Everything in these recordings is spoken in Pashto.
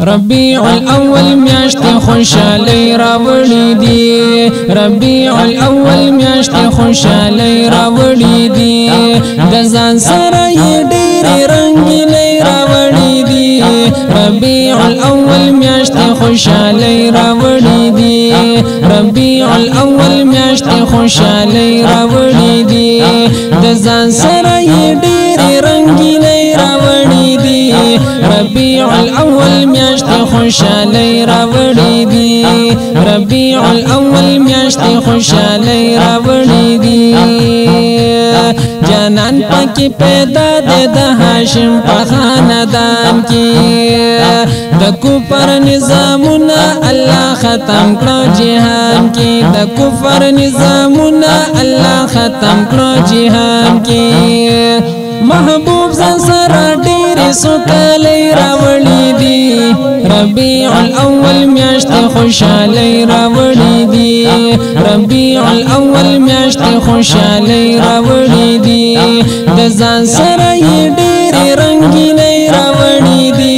ربيع الاول میاشت خوشالۍ راوړې دي ربيع الاول میاشت خوشالۍ راوړې دي د ځان سره یې ډېر رنگینې راوړې دي ربيع الاول میاشت خوشالۍ راوړې دي ربيع الاول میاشت خوشالۍ راوړې دي د ځان سره یې خوشالۍ راوړې دي ربيع الاول میاشتې خوشالۍ راوړې دي جانان پکې پیدا د هاشم په خاندان کې د کفر نظامونه الله ختم کړو جهان کې د کفر نظامونه الله ختم کړو جهان کې محبوب زن سره ډېر سوکاله را ربيع الاول میاشت خوشالۍ راوړې دي ربيع الاول میاشت خوشالۍ راوړې دي د ځان سره یې ډېرې رنگینې راوړې دي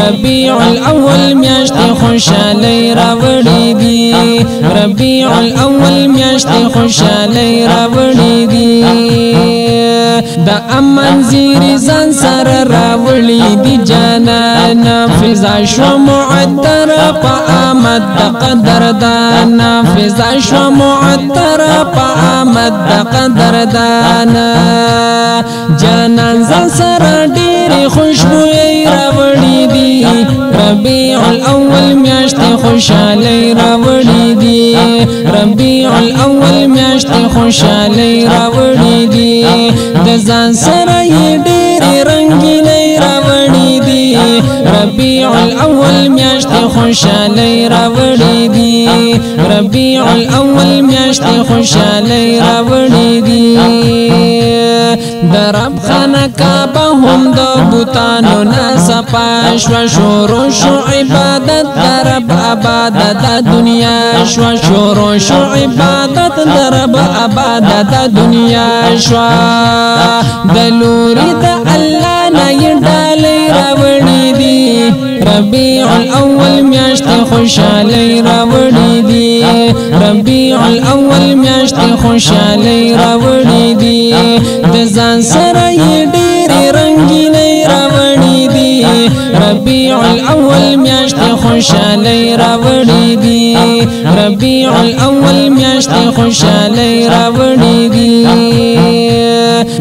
ربيع الاول میاشت خوشالۍ راوړې دي ربيع الاول میاشت خوشالۍ راوړې دي د امن زیر ځان سره راولي دی جانا فضا شو معطر په آمد د قدر دانا فضا شو معطر په آمد د قدر دانا جانان ځان سره ډېری خوشبو راوړي دي ربيع الاول میاشت خوشالي راوړي دي ربيع الاول میاشت خوشالي راوړي دي د ځان سره یې ډېرې رنګینې راوړې دي ربیع الاول میاشتې خوشحالۍ راوړې دي ربیع الاول میاشتې خوشحالي راوړي دي د رب خانه کعبه هم د بوتانو نه صفا شروع شو عبادت د رب آباد د دنیا شوه شروع شو عبادت د رب آباد د دنیا شوه دلوری دا اللہ الله دالی یې ډالې دي ربیع الاول میاشتې خوشحالي راوړي ربیع الاول میاشت خوشالی راوړی دی د ځان سره یې ډېرې رنگینې راوړی دی ربیع الاول میاشت خوشالی راوړی دی ربیع الاول میاشت خوشالی راوړی دی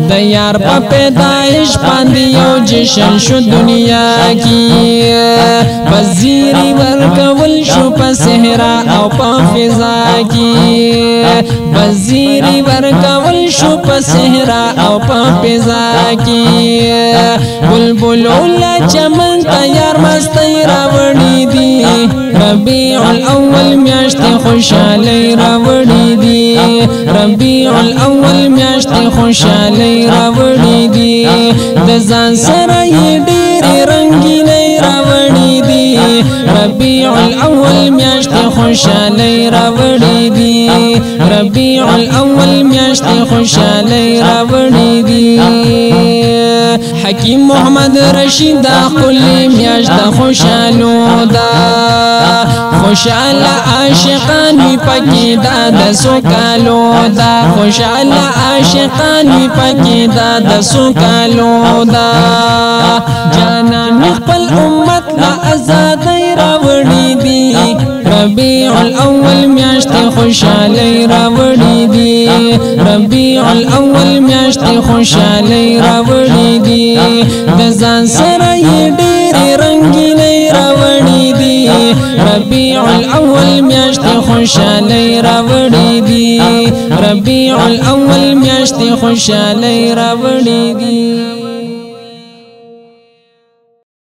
د یار په پیدایش باندې یو جشن شو دنیا کې وزیری ورکول شو په صحرا او په فضا کې وزیری ورکول شو په صحرا او په فضا کې بلبلو لا چمن تیار مستی راوړي دي ربيع الاول میاشت خوشالي راوړي دي ربيع الاول میاشت خوشالي راوړي دي د ځان سره یې ډېر رنگي خوشالي راوړې دي ربيع الاول میاشت خوشالي راوړې دي حکیم محمد رشید دا خپل میاشت خوشالو دا خوشاله عاشقانی وی دا دا سوکالو دا خوشاله عاشقانی وی دا دا سوکالو دا جانا نقبل امت لا آزادۍ راوړې دی ربيع الاول میاشت خوشالۍ راوړې دي ربيع الاول میاشت خوشالۍ راوړې دي د ځان سره یې ډېرې رنگینې راوړې دي ربيع الاول میاشت خوشالۍ راوړې دي ربيع الاول میاشت خوشالۍ راوړې دي